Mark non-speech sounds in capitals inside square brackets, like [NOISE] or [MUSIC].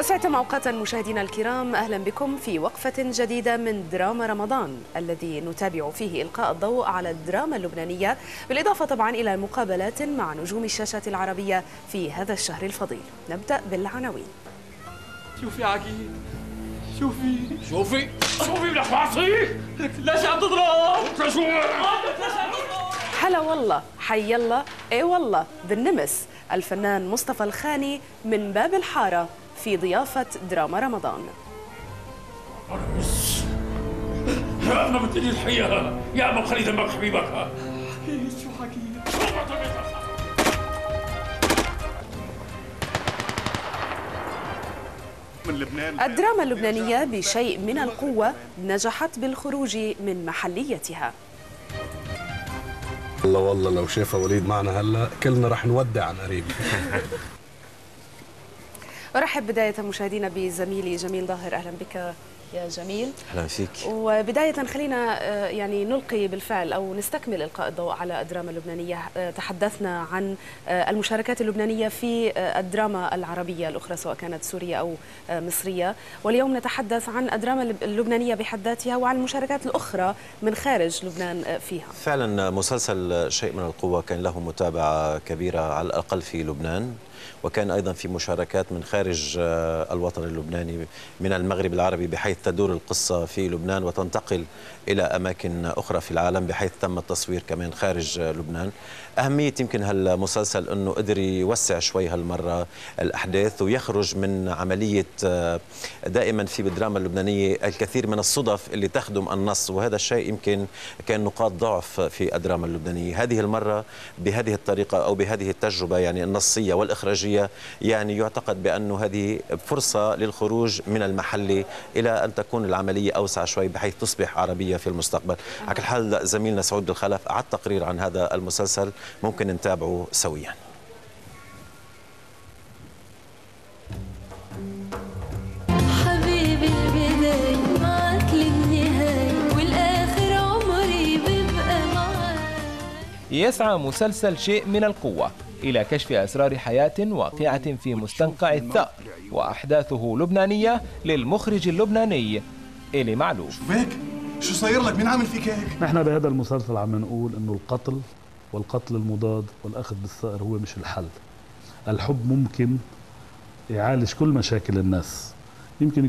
أسعدتم أوقاتا مشاهدينا الكرام أهلا بكم في وقفة جديدة من دراما رمضان الذي نتابع فيه إلقاء الضوء على الدراما اللبنانية بالإضافة طبعا إلى مقابلات مع نجوم الشاشة العربية في هذا الشهر الفضيل. نبدأ بالعناوين. شوفي عقيل شوفي. شوفي شوفي بدك تعصي ليش عم تضرب؟ أنت شو؟ هلا والله حي الله. اي والله بالنمس. الفنان مصطفى الخاني من باب الحارة. في ضيافة دراما رمضان. يا اما بتقولي الحقيقة يا اما بخلي دمك حبيبك. شو من لبنان. الدراما اللبنانية بشيء من القوة نجحت بالخروج من محليتها. والله والله لو شافها وليد معنا هلا كلنا رح نودع عن قريب. [LAUGHS] أرحب بداية مشاهدينا بزميلي جميل ظاهر أهلا بك. يا جميل. أهلا فيك. وبداية خلينا آه، يعني نلقي بالفعل أو نستكمل إلقاء الضوء على الدراما اللبنانية. آه، تحدثنا عن آه، المشاركات اللبنانية في الدراما العربية الأخرى سواء كانت سورية أو آه، مصرية. واليوم نتحدث عن الدراما اللب- اللبنانية بحد ذاتها وعن المشاركات الأخرى من خارج لبنان فيها. فعلا مسلسل شيء من القوة. كان له متابعة كبيرة على الأقل في لبنان وكان أيضا في مشاركات من خارج الوطن اللبناني من المغرب العربي بحيث تدور القصة في لبنان وتنتقل إلى أماكن أخرى في العالم بحيث تم التصوير كمان خارج لبنان. أهمية يمكن هالمسلسل أنه قدر يوسع شوي هالمرة الأحداث ويخرج من عملية آه، دائما في بالدراما اللبنانية الكثير من الصدف اللي تخدم النص وهذا الشيء يمكن كان نقاط ضعف في الدراما اللبنانية. هذه المرة بهذه الطريقة أو بهذه التجربة يعني النصية والإخراجية يعني يعتقد بأنه هذه فرصة للخروج من المحلي إلى أن تكون العملية أوسع شوي بحيث تصبح عربية في المستقبل. على كل حال زميلنا سعود بالخلف أعد تقرير عن هذا المسلسل. ممكن نتابعه سويا. حبيبي البداية معك للنهاية والآخر عمري بيبقى يسعى مسلسل شيء من القوة. إلى كشف أسرار حياة واقعة في مستنقع الثأر وأحداثه لبنانية للمخرج اللبناني إلي معلوف. هيك شو صاير لك؟ مين عامل فيك هيك؟ نحن بهذا المسلسل عم نقول إنه القتل والقتل المضاد والأخذ بالثأر هو مش الحل. الحب ممكن يعالج كل مشاكل الناس. يمكن